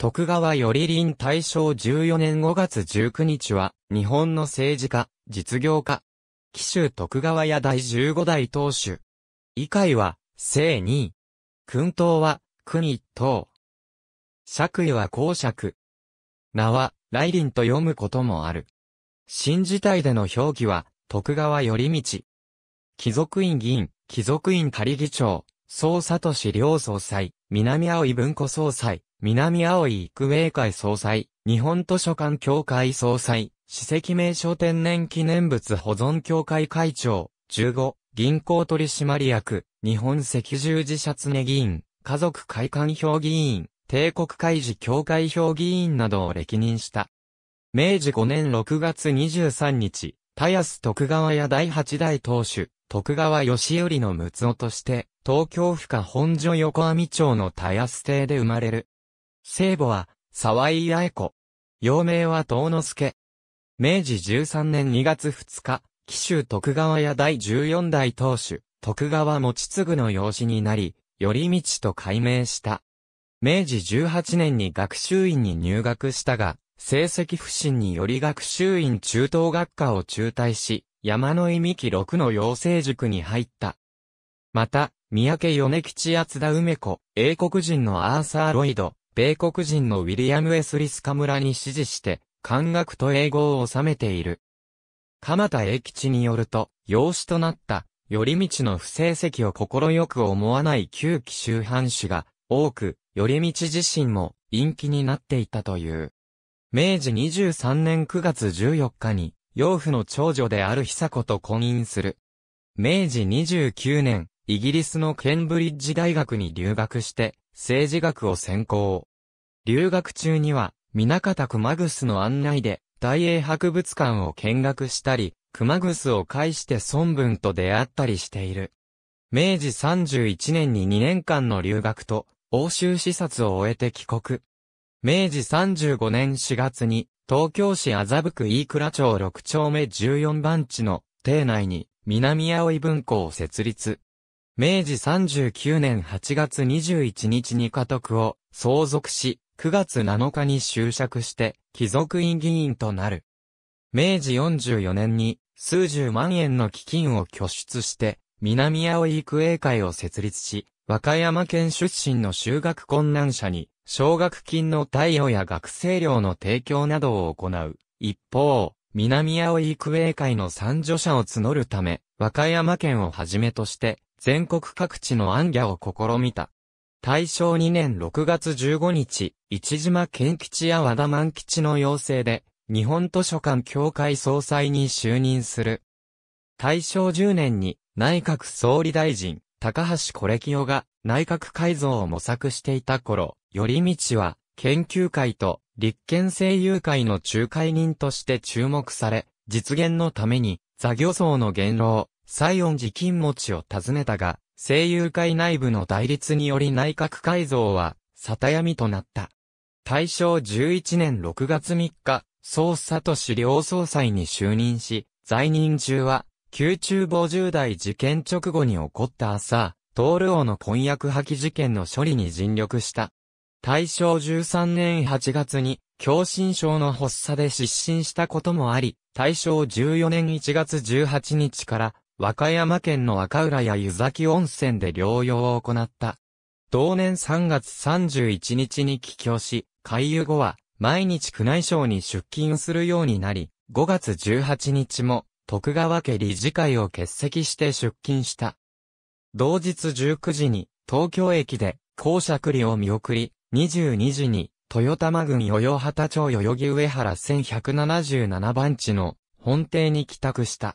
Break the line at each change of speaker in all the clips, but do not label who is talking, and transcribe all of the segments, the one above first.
徳川頼林大正14年5月19日は、日本の政治家、実業家。紀州徳川屋第15代当主。以下は、正二位。君党は、国一等。爵位は公爵。名は、来林と読むこともある。新時代での表記は、徳川頼道。貴族院議員、貴族院仮議長、総里氏両総裁、南青井文庫総裁、南青井育英会総裁、日本図書館協会総裁、史跡名所天然記念物保存協会会長、15、銀行取締役、日本赤十字シャツネ議員、家族会館評議員、帝国会事協会評議員などを歴任した。明治5年6月23日、田安徳川屋第8代当主、徳川義頼の睦夫として、東京府下本所横網町の田安邸で生まれる。聖母は、沢井八重子。幼名は東之助。明治13年2月2日、紀州徳川屋第14代当主、徳川持継の養子になり、頼道と改名した。明治18年に学習院に入学したが、成績不振により学習院中等学科を中退し、山の井美紀六の養成塾に入った。また、三宅米吉厚田梅子、英国人のアーサー・ロイド、米国人のウィリアム・エスリスカ村に指示して、漢学と英語を収めている。鎌田英吉によると、養子となった、頼道の不成績を心く思わない旧紀州藩主が多く、頼道自身も陰気になっていたという。明治23年9月14日に、養父の長女である久子と婚姻する。明治29年、イギリスのケンブリッジ大学に留学して、政治学を専攻。留学中には、南方熊楠の案内で、大英博物館を見学したり、熊楠を介して孫文と出会ったりしている。明治31年に2年間の留学と、欧州視察を終えて帰国。明治35年4月に、東京市麻布区飯倉町6丁目14番地の邸内に南青文庫を設立。明治39年8月21日に家督を相続し、9月7日に就職して、貴族院議員となる。明治44年に、数十万円の基金を拠出して、南青育英会を設立し、和歌山県出身の修学困難者に、奨学金の貸与や学生料の提供などを行う。一方、南青育英会の参助者を募るため、和歌山県をはじめとして、全国各地の暗夜を試みた。大正2年6月15日、市島健吉や和田万吉の要請で、日本図書館協会総裁に就任する。大正10年に内閣総理大臣、高橋是清が内閣改造を模索していた頃、頼道は研究会と立憲政友会の仲介人として注目され、実現のために、座漁層の元老、西園寺金持ちを訪ねたが、声優会内部の対立により内閣改造は、里闇となった。大正11年6月3日、総里市両総裁に就任し、在任中は、宮中50代事件直後に起こった朝、トール王の婚約破棄事件の処理に尽力した。大正13年8月に、共振症の発作で失神したこともあり、大正14年1月18日から、和歌山県の赤浦や湯崎温泉で療養を行った。同年3月31日に帰郷し、回遊後は毎日宮内省に出勤するようになり、5月18日も徳川家理事会を欠席して出勤した。同日19時に東京駅で公爵里を見送り、22時に豊玉郡与畑町代々木上原1177番地の本邸に帰宅した。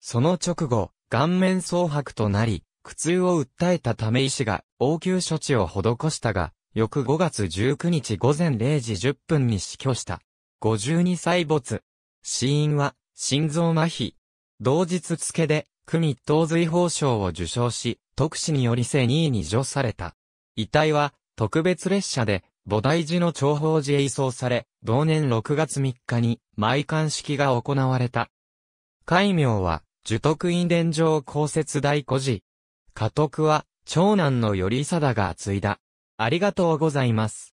その直後、顔面蒼白となり、苦痛を訴えたため医師が応急処置を施したが、翌5月19日午前0時10分に死去した。52歳没。死因は、心臓麻痺。同日付で、組東随法賞を受賞し、特使により正2位に除された。遺体は、特別列車で、菩提寺の長宝寺へ移送され、同年6月3日に、埋棺式が行われた。戒名は、受徳院伝上公設大孤児。家督は、長男の頼貞が継いだ。ありがとうございます。